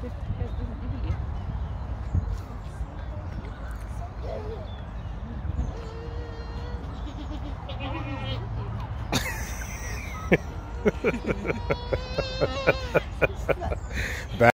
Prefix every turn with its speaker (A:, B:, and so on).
A: sometimes doesn't you. Back